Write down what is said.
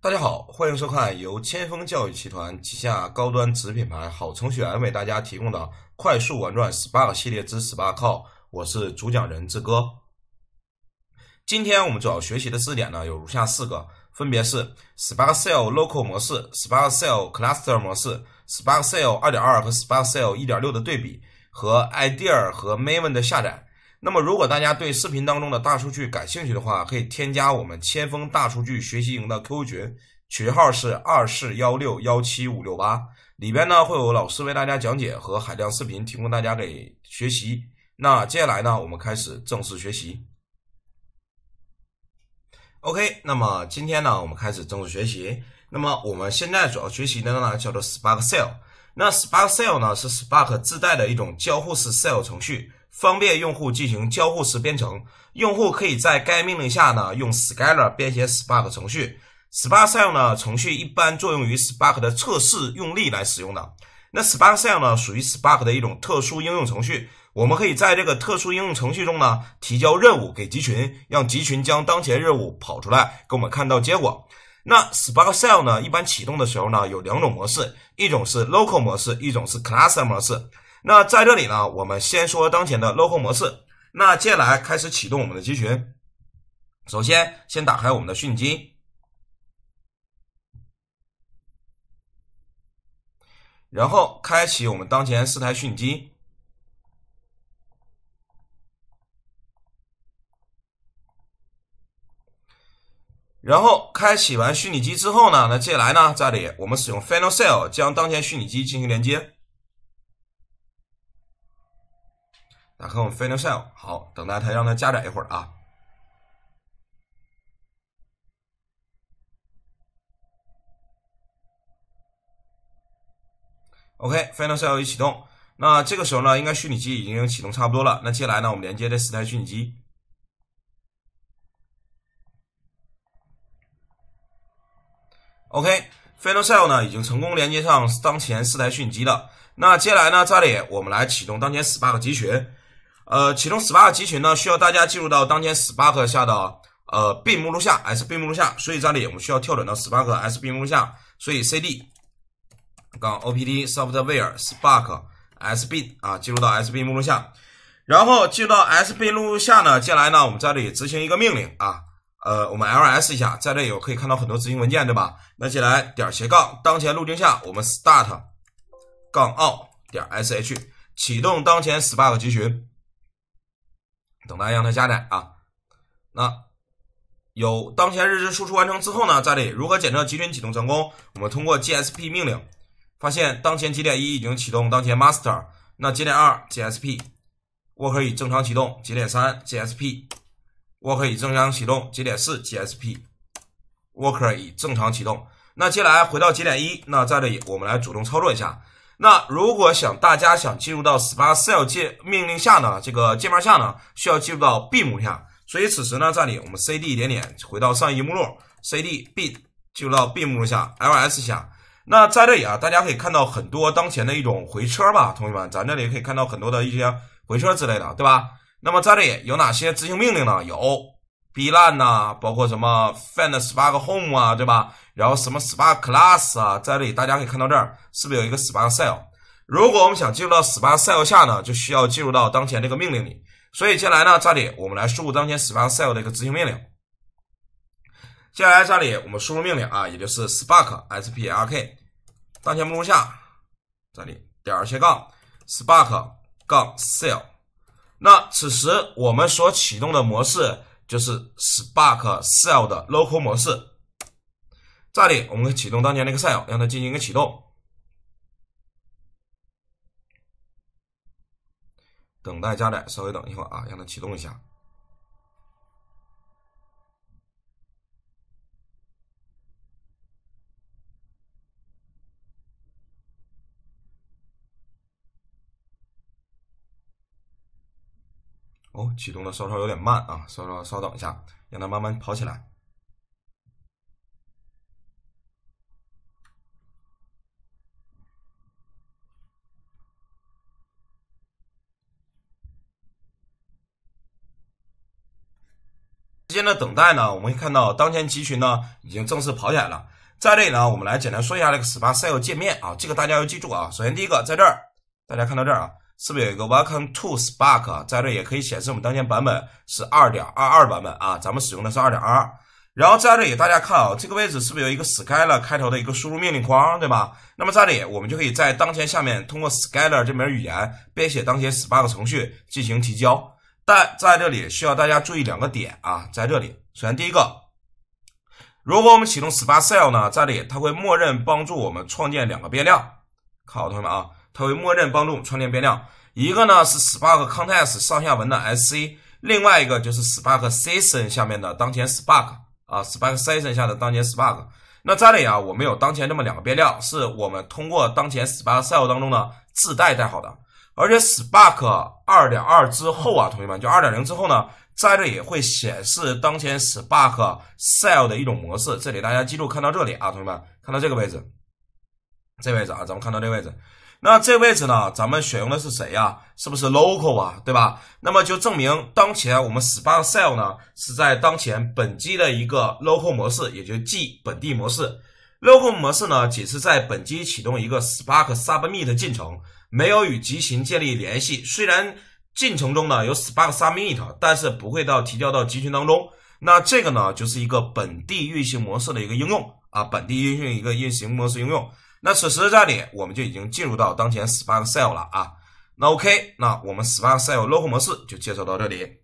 大家好，欢迎收看由千锋教育集团旗下高端子品牌好程序员为大家提供的快速玩转 Spark 系列之 Spark Call，我是主讲人志哥。今天我们主要学习的知识点呢有如下四个，分别是 Spark Cell Local 模式、Spark Cell Cluster 模式、Spark Cell 2.2和 Spark Cell 1.6的对比和 IDEA 和 Maven 的下载。那么，如果大家对视频当中的大数据感兴趣的话，可以添加我们千锋大数据学习营的 QQ 群，群号是二四幺六幺七五六八，里边呢会有老师为大家讲解和海量视频提供大家给学习。那接下来呢，我们开始正式学习。OK，那么今天呢，我们开始正式学习。那么我们现在主要学习的呢，叫做 Spark Cell。那 Spark Cell 呢，是 Spark 自带的一种交互式 Cell 程序。方便用户进行交互式编程，用户可以在该命令下呢用 Scala 编写 Spark 程序。Spark Cell 呢程序一般作用于 Spark 的测试用例来使用的。那 Spark Cell 呢属于 Spark 的一种特殊应用程序，我们可以在这个特殊应用程序中呢提交任务给集群，让集群将当前任务跑出来给我们看到结果。那 Spark Cell 呢一般启动的时候呢有两种模式，一种是 Local 模式，一种是 Cluster 模式。那在这里呢，我们先说当前的 local 模式。那接下来开始启动我们的集群。首先，先打开我们的虚拟机，然后开启我们当前四台虚拟机，然后开启完虚拟机之后呢，那接下来呢，这里我们使用 Final Cell 将当前虚拟机进行连接。打开我们 Final Cell，好，等待它让它加载一会儿啊。OK，Final Cell 已启动。那这个时候呢，应该虚拟机已经启动差不多了。那接下来呢，我们连接这四台虚拟机。OK，Final Cell 呢已经成功连接上当前四台虚拟机了。那接下来呢，这里我们来启动当前 Spark 集群。呃，启动 Spark 集群呢，需要大家进入到当前 Spark 下的呃 B 目录下 S B 目录下。所以这里我们需要跳转到 Spark S B 目录下，所以 cd 杠 opt software Spark S B 啊，进入到 S B 目录下。然后进入到 S bin 目录下呢，接下来呢，我们在这里执行一个命令啊，呃，我们 ls 一下，在这里我可以看到很多执行文件，对吧？那接下来点斜杠当前路径下，我们 start 杠二点 sh 启动当前 Spark 集群。等待让它加载啊。那有当前日志输出完成之后呢，在这里如何检测集群启动成功？我们通过 gsp 命令发现当前节点一已经启动当前 master。那节点二 gsp 我可以正常启动。节点三 gsp 我可以正常启动。节点四 gsp 我可以正常启动。那接下来回到节点一，那在这里我们来主动操作一下。那如果想大家想进入到 Spark Cell 界命令下呢，这个界面下呢，需要进入到 bin 目下。所以此时呢，这里我们 cd 点点回到上一目录，CD b 进入到 bin 目录下，ls 下。那在这里啊，大家可以看到很多当前的一种回车吧，同学们，咱这里可以看到很多的一些回车之类的，对吧？那么在这里有哪些执行命令呢？有 blan 呐，包括什么 find Spark Home 啊，对吧？然后什么 Spark Class 啊，在这里大家可以看到这儿是不是有一个 Spark Cell？如果我们想进入到 Spark Cell 下呢，就需要进入到当前这个命令里。所以接下来呢，这里我们来输入当前 Spark Cell 的一个执行命令。接下来这里我们输入命令啊，也就是 Spark Spark 当前目录下，这里点斜杠 Spark 杠 Cell。那此时我们所启动的模式就是 Spark Cell 的 Local 模式。这里我们启动当前那个 cell，让它进行一个启动，等待加载，稍微等一会儿啊，让它启动一下。哦，启动的稍稍有点慢啊，稍稍稍等一下，让它慢慢跑起来。时间的等待呢，我们会看到当前集群呢已经正式跑起来了。在这里呢，我们来简单说一下这个 Spark Sale 界面啊，这个大家要记住啊。首先第一个在这儿，大家看到这儿啊，是不是有一个 Welcome to Spark？在这也可以显示我们当前版本是二点二二版本啊，咱们使用的是二点二二。然后在这里大家看啊，这个位置是不是有一个 Scalar 开头的一个输入命令框，对吧？那么这里我们就可以在当前下面通过 Scalar 这门语言编写当前 Spark 程序进行提交。但在这里需要大家注意两个点啊，在这里，首先第一个。如果我们启动 Spark Sale 呢，这里它会默认帮助我们创建两个变量，看好同学们啊，它会默认帮助我们创建变量，一个呢是 Spark Context 上下文的 SC，另外一个就是 Spark Session 下面的当前 Spark 啊，Spark Session 下的当前 Spark。那这里啊，我们有当前这么两个变量，是我们通过当前 Spark Sale 当中呢自带带好的，而且 Spark 二点二之后啊，同学们就二点零之后呢。在这里会显示当前 Spark Cell 的一种模式，这里大家记住看到这里啊，同学们看到这个位置，这位置啊，咱们看到这位置，那这位置呢，咱们选用的是谁呀？是不是 Local 啊，对吧？那么就证明当前我们 Spark Cell 呢是在当前本机的一个 Local 模式，也就即本地模式。Local 模式呢，仅是在本机启动一个 Spark Submit 进程，没有与集群建立联系。虽然进程中呢有 Spark Submit，但是不会到提交到集群当中。那这个呢就是一个本地运行模式的一个应用啊，本地运行一个运行模式应用。那此时这里我们就已经进入到当前 Spark Cell 了啊。那 OK，那我们 Spark Cell Logo 模式就介绍到这里。